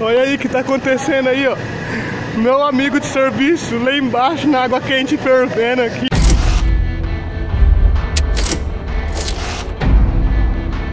Olha aí o que tá acontecendo aí, ó. Meu amigo de serviço lá embaixo na água quente fervendo aqui.